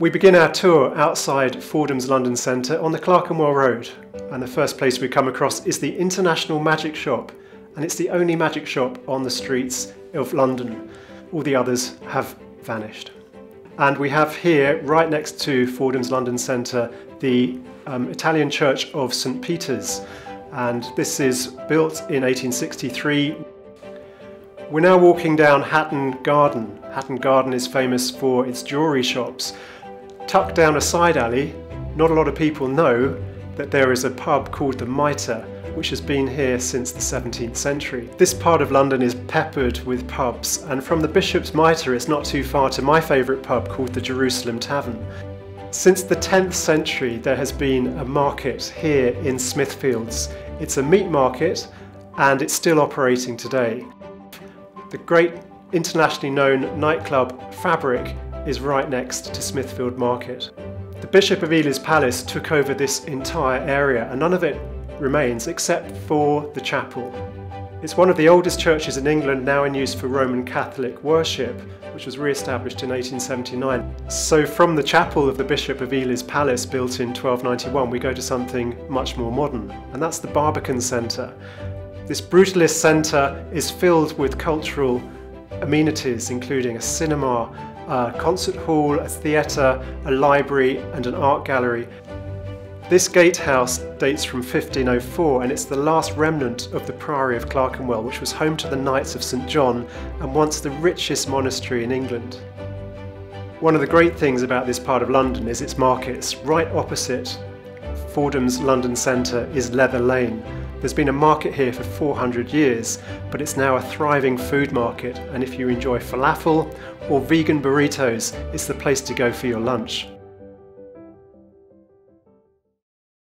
We begin our tour outside Fordham's London Centre on the Clerkenwell Road and the first place we come across is the International Magic Shop and it's the only magic shop on the streets of London. All the others have vanished. And we have here, right next to Fordham's London Centre, the um, Italian Church of St Peter's and this is built in 1863. We're now walking down Hatton Garden. Hatton Garden is famous for its jewellery shops Tucked down a side alley, not a lot of people know that there is a pub called the Mitre, which has been here since the 17th century. This part of London is peppered with pubs, and from the Bishop's Mitre it's not too far to my favourite pub called the Jerusalem Tavern. Since the 10th century there has been a market here in Smithfields. It's a meat market and it's still operating today. The great internationally known nightclub Fabric is right next to Smithfield Market. The Bishop of Ely's Palace took over this entire area and none of it remains except for the chapel. It's one of the oldest churches in England now in use for Roman Catholic worship, which was re-established in 1879. So from the chapel of the Bishop of Ely's Palace built in 1291 we go to something much more modern and that's the Barbican Centre. This brutalist centre is filled with cultural amenities including a cinema, a concert hall, a theatre, a library and an art gallery. This gatehouse dates from 1504 and it's the last remnant of the Priory of Clerkenwell which was home to the Knights of St John and once the richest monastery in England. One of the great things about this part of London is its markets. Right opposite Fordham's London Centre is Leather Lane there's been a market here for 400 years, but it's now a thriving food market, and if you enjoy falafel or vegan burritos, it's the place to go for your lunch.